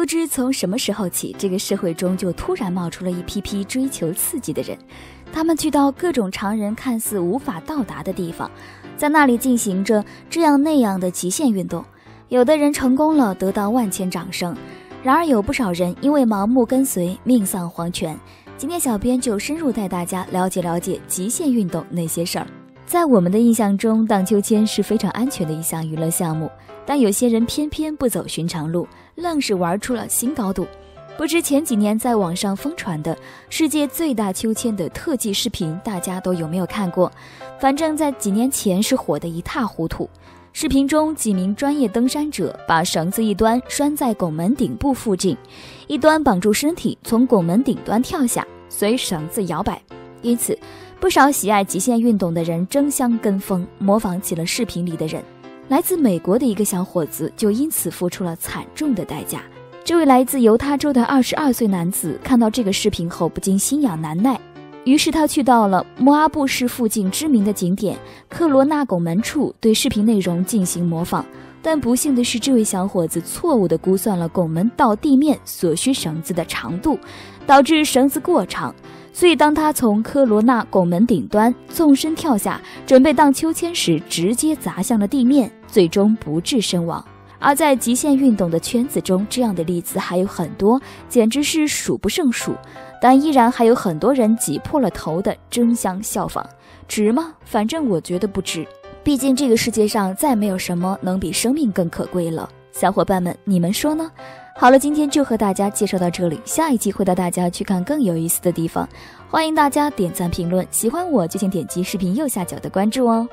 不知从什么时候起，这个社会中就突然冒出了一批批追求刺激的人，他们去到各种常人看似无法到达的地方，在那里进行着这样那样的极限运动。有的人成功了，得到万千掌声；然而有不少人因为盲目跟随，命丧黄泉。今天小编就深入带大家了解了解极限运动那些事儿。在我们的印象中，荡秋千是非常安全的一项娱乐项目，但有些人偏偏不走寻常路，愣是玩出了新高度。不知前几年在网上疯传的世界最大秋千的特技视频，大家都有没有看过？反正，在几年前是火得一塌糊涂。视频中，几名专业登山者把绳子一端拴在拱门顶部附近，一端绑住身体，从拱门顶端跳下，随绳子摇摆。因此，不少喜爱极限运动的人争相跟风，模仿起了视频里的人。来自美国的一个小伙子就因此付出了惨重的代价。这位来自犹他州的二十二岁男子看到这个视频后，不禁心痒难耐。于是他去到了摩阿布市附近知名的景点克罗纳拱门处，对视频内容进行模仿。但不幸的是，这位小伙子错误地估算了拱门到地面所需绳子的长度，导致绳子过长。所以当他从科罗纳拱门顶端纵身跳下，准备荡秋千时，直接砸向了地面，最终不治身亡。而在极限运动的圈子中，这样的例子还有很多，简直是数不胜数。但依然还有很多人挤破了头的争相效仿，值吗？反正我觉得不值。毕竟这个世界上再没有什么能比生命更可贵了。小伙伴们，你们说呢？好了，今天就和大家介绍到这里，下一期会带大家去看更有意思的地方。欢迎大家点赞评论，喜欢我就请点击视频右下角的关注哦。